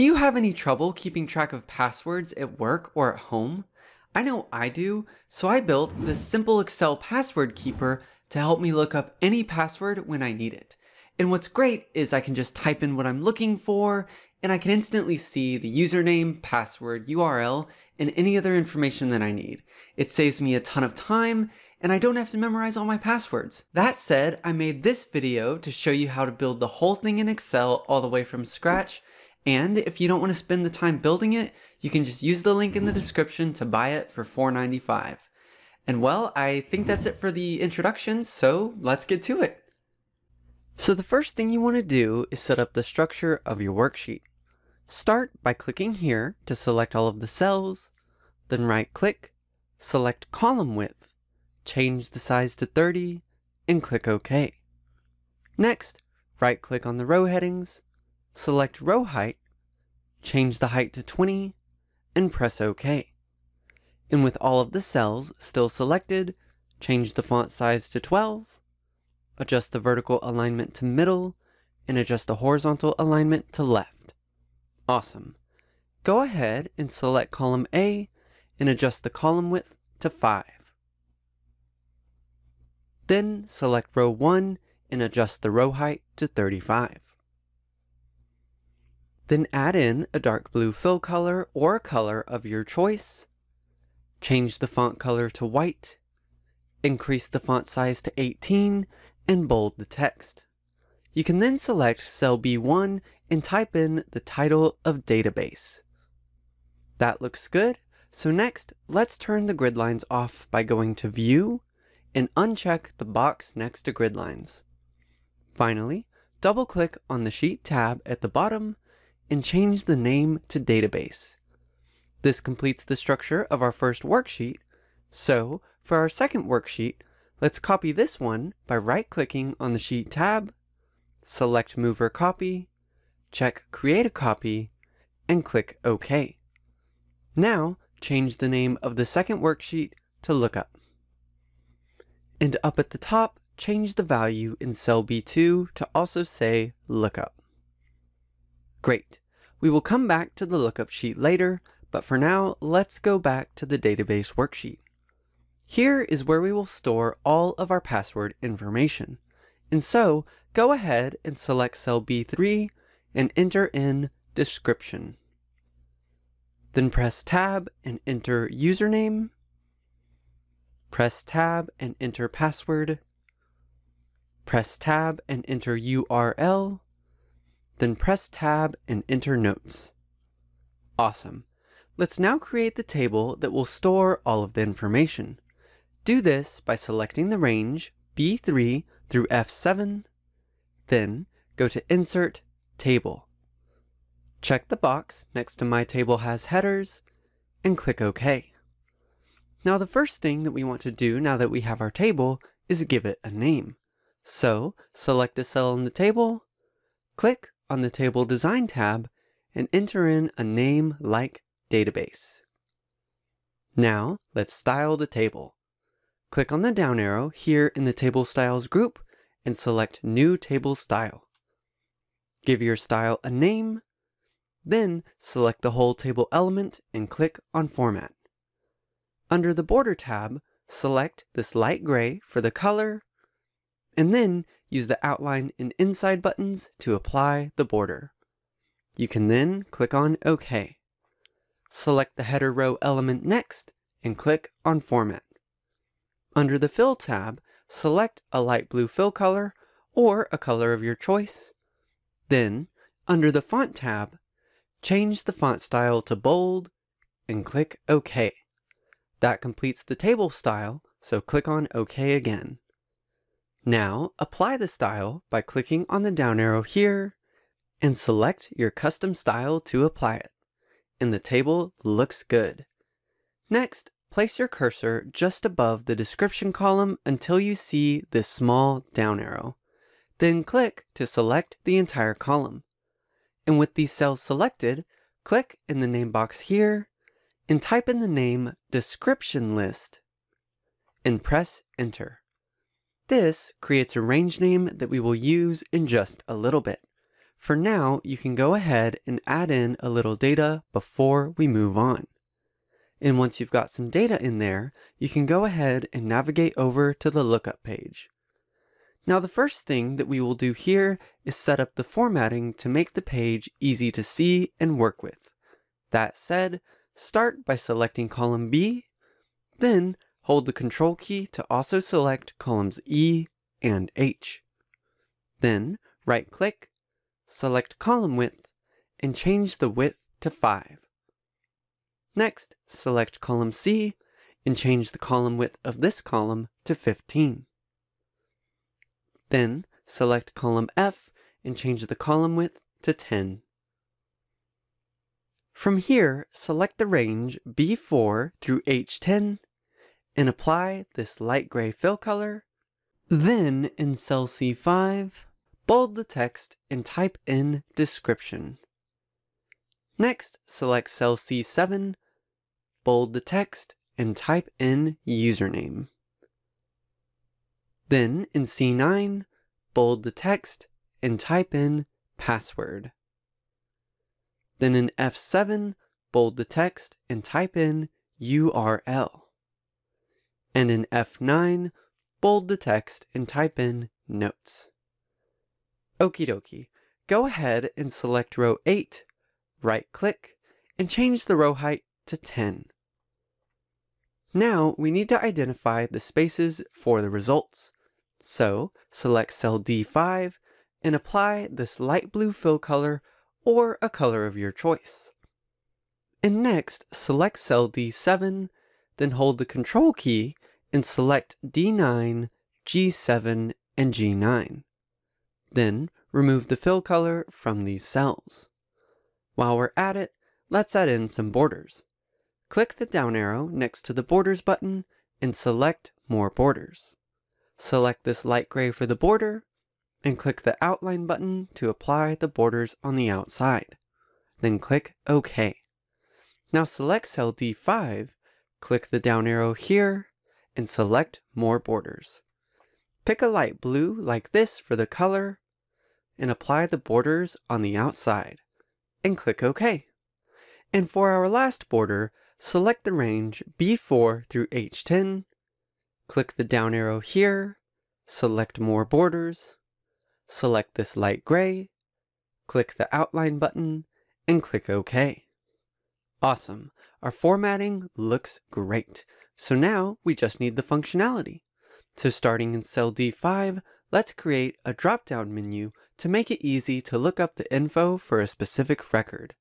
Do you have any trouble keeping track of passwords at work or at home? I know I do, so I built this simple Excel password keeper to help me look up any password when I need it. And what's great is I can just type in what I'm looking for and I can instantly see the username, password, URL, and any other information that I need. It saves me a ton of time and I don't have to memorize all my passwords. That said, I made this video to show you how to build the whole thing in Excel all the way from scratch. And if you don't want to spend the time building it, you can just use the link in the description to buy it for $4.95. And well, I think that's it for the introduction, so let's get to it. So the first thing you want to do is set up the structure of your worksheet. Start by clicking here to select all of the cells, then right click, select column width, change the size to 30, and click OK. Next, right-click on the row headings, select row height, change the height to 20, and press OK. And with all of the cells still selected, change the font size to 12, adjust the vertical alignment to middle, and adjust the horizontal alignment to left. Awesome. Go ahead and select column A and adjust the column width to 5. Then select row 1 and adjust the row height to 35. Then add in a dark blue fill color or color of your choice. Change the font color to white. Increase the font size to 18 and bold the text. You can then select cell B1 and type in the title of database. That looks good. So next, let's turn the grid lines off by going to View, and uncheck the box next to grid lines. Finally, double-click on the Sheet tab at the bottom and change the name to Database. This completes the structure of our first worksheet, so for our second worksheet, let's copy this one by right-clicking on the Sheet tab, select Move or Copy, check Create a Copy, and click OK. Now, change the name of the second worksheet to Lookup. And up at the top, change the value in cell B2 to also say lookup. Great. We will come back to the lookup sheet later, but for now, let's go back to the database worksheet. Here is where we will store all of our password information. And so, go ahead and select cell B3 and enter in description. Then press tab and enter username Press tab and enter password. Press tab and enter URL. Then press tab and enter notes. Awesome. Let's now create the table that will store all of the information. Do this by selecting the range B3 through F7, then go to Insert, Table. Check the box next to My Table Has Headers, and click OK. Now the first thing that we want to do now that we have our table is give it a name. So select a cell in the table, click on the Table Design tab, and enter in a name like Database. Now let's style the table. Click on the down arrow here in the Table Styles group and select New Table Style. Give your style a name, then select the whole table element and click on Format. Under the Border tab, select this light gray for the color, and then use the outline and inside buttons to apply the border. You can then click on OK. Select the header row element next and click on Format. Under the Fill tab, select a light blue fill color or a color of your choice. Then, under the Font tab, change the font style to bold and click OK. That completes the table style, so click on OK again. Now, apply the style by clicking on the down arrow here and select your custom style to apply it. And the table looks good. Next, place your cursor just above the description column until you see this small down arrow. Then click to select the entire column. And with these cells selected, click in the name box here and type in the name description list and press enter. This creates a range name that we will use in just a little bit. For now, you can go ahead and add in a little data before we move on. And once you've got some data in there, you can go ahead and navigate over to the lookup page. Now the first thing that we will do here is set up the formatting to make the page easy to see and work with. That said, start by selecting column B, then hold the control key to also select columns E and H. Then right click, select column width, and change the width to 5. Next, select column C and change the column width of this column to 15. Then select column F and change the column width to 10. From here, select the range B4 through H10 and apply this light gray fill color. Then in cell C5, bold the text and type in description. Next, select cell C7, bold the text, and type in username. Then in C9, bold the text and type in password. Then in F7, bold the text and type in URL. And in F9, bold the text and type in notes. Okie dokie, go ahead and select row 8, right click, and change the row height to 10. Now we need to identify the spaces for the results. So select cell D5 and apply this light blue fill color or a color of your choice. And next, select cell D7, then hold the control key and select D9, G7, and G9. Then remove the fill color from these cells. While we're at it, let's add in some borders. Click the down arrow next to the Borders button and select More Borders. Select this light gray for the border, and click the Outline button to apply the borders on the outside. Then click OK. Now select cell D5, click the down arrow here, and select More Borders. Pick a light blue like this for the color, and apply the borders on the outside, and click OK. And for our last border, select the range B4 through H10, click the down arrow here, select more borders, select this light gray, click the outline button, and click OK. Awesome, our formatting looks great. So now we just need the functionality. So starting in cell D5, let's create a drop-down menu to make it easy to look up the info for a specific record.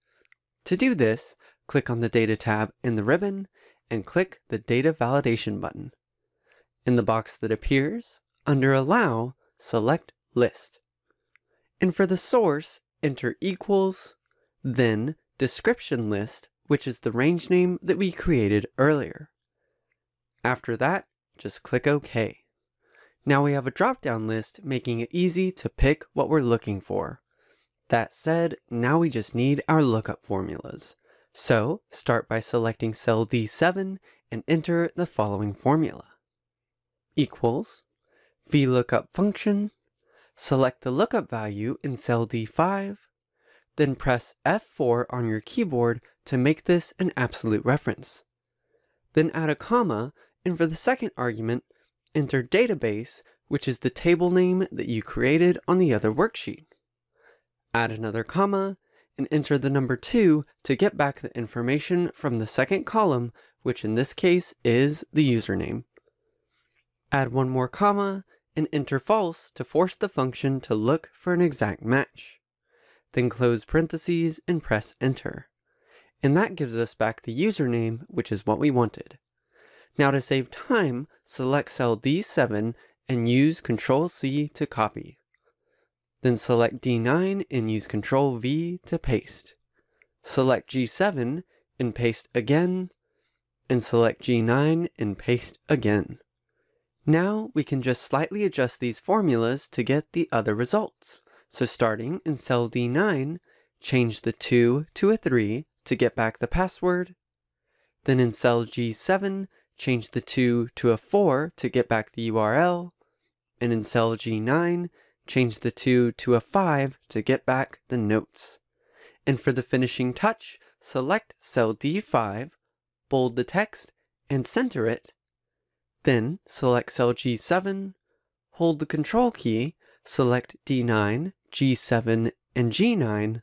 To do this, click on the Data tab in the ribbon and click the Data Validation button. In the box that appears, under Allow, select List. And for the source, enter equals, then description list, which is the range name that we created earlier. After that, just click OK. Now we have a drop-down list making it easy to pick what we're looking for. That said, now we just need our lookup formulas. So start by selecting cell D7 and enter the following formula. Equals VLOOKUP function, select the lookup value in cell D5, then press F4 on your keyboard to make this an absolute reference. Then add a comma, and for the second argument, enter database, which is the table name that you created on the other worksheet. Add another comma, and enter the number 2 to get back the information from the second column, which in this case is the username. Add one more comma and enter false to force the function to look for an exact match. Then close parentheses and press enter. And that gives us back the username, which is what we wanted. Now to save time, select cell D7 and use Ctrl C to copy. Then select D9 and use Ctrl V to paste. Select G7 and paste again, and select G9 and paste again. Now we can just slightly adjust these formulas to get the other results. So starting in cell D9, change the 2 to a 3 to get back the password. Then in cell G7, change the 2 to a 4 to get back the URL. And in cell G9, change the 2 to a 5 to get back the notes. And for the finishing touch, select cell D5, bold the text, and center it. Then select cell G7, hold the control key, select D9, G7, and G9,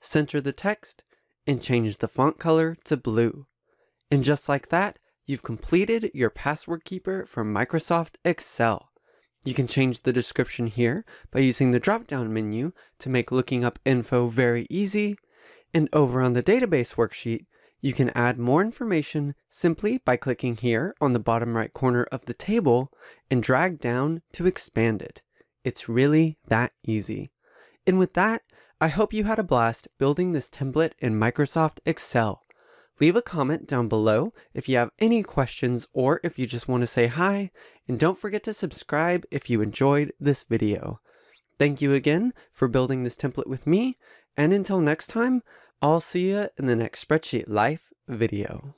center the text, and change the font color to blue. And just like that, you've completed your password keeper for Microsoft Excel. You can change the description here by using the drop-down menu to make looking up info very easy. And over on the database worksheet, you can add more information simply by clicking here on the bottom right corner of the table and drag down to expand it. It's really that easy. And with that, I hope you had a blast building this template in Microsoft Excel. Leave a comment down below if you have any questions or if you just want to say hi, and don't forget to subscribe if you enjoyed this video. Thank you again for building this template with me, and until next time, I'll see you in the next Spreadsheet Life video.